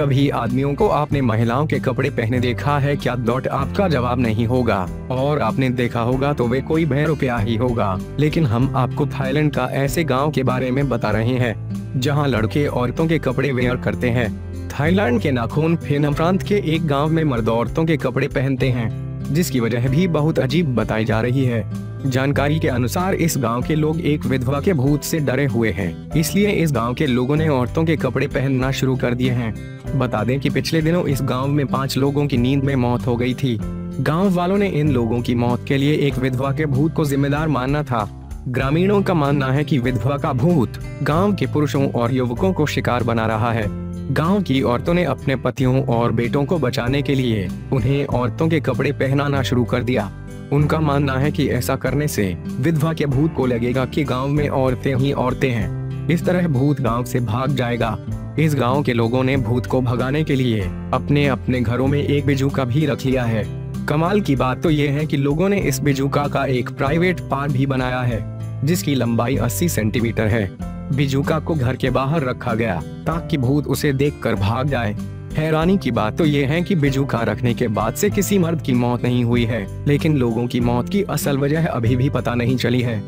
कभी आदमियों को आपने महिलाओं के कपड़े पहने देखा है, क्या डॉट आपका जवाब नहीं होगा? और आपने देखा होगा तो वे कोई भय रुपया ही होगा। लेकिन हम आपको थाईलैंड का ऐसे गाँव के बारे में बता रहे हैं, जहाँ लड़के औरतों के कपड़े वेयर करते हैं। थाईलैंड के नाखून फेनम प्रांत के एक गाँव में मर्द औरतों के कपड़े पहनते हैं। जिसकी वजह भी बहुत अजीब बताई जा रही है। जानकारी के अनुसार इस गाँव के लोग एक विधवा के भूत से डरे हुए हैं। इसलिए इस गाँव के लोगों ने औरतों के कपड़े पहनना शुरू कर दिए हैं। बता दें कि पिछले दिनों इस गाँव में पाँच लोगों की नींद में मौत हो गई थी। गाँव वालों ने इन लोगों की मौत के लिए एक विधवा के भूत को जिम्मेदार मानना था। ग्रामीणों का मानना है कि विधवा का भूत गाँव के पुरुषों और युवकों को शिकार बना रहा है। गाँव की औरतों ने अपने पतियों और बेटों को बचाने के लिए उन्हें औरतों के कपड़े पहनाना शुरू कर दिया। उनका मानना है कि ऐसा करने से विधवा के भूत को लगेगा कि गाँव में औरतें ही औरतें हैं। इस तरह भूत गाँव से भाग जाएगा। इस गाँव के लोगों ने भूत को भगाने के लिए अपने अपने घरों में एक बिजूका भी रख लिया है। कमाल की बात तो ये है कि लोगों ने इस बिजूका का एक प्राइवेट पार्क भी बनाया है, जिसकी लंबाई 80 सेंटीमीटर है। बिजूका को घर के बाहर रखा गया, ताकि भूत उसे देखकर भाग जाए। हैरानी की बात तो ये है कि बिजूका रखने के बाद से किसी मर्द की मौत नहीं हुई है, लेकिन लोगों की मौत की असल वजह अभी भी पता नहीं चली है।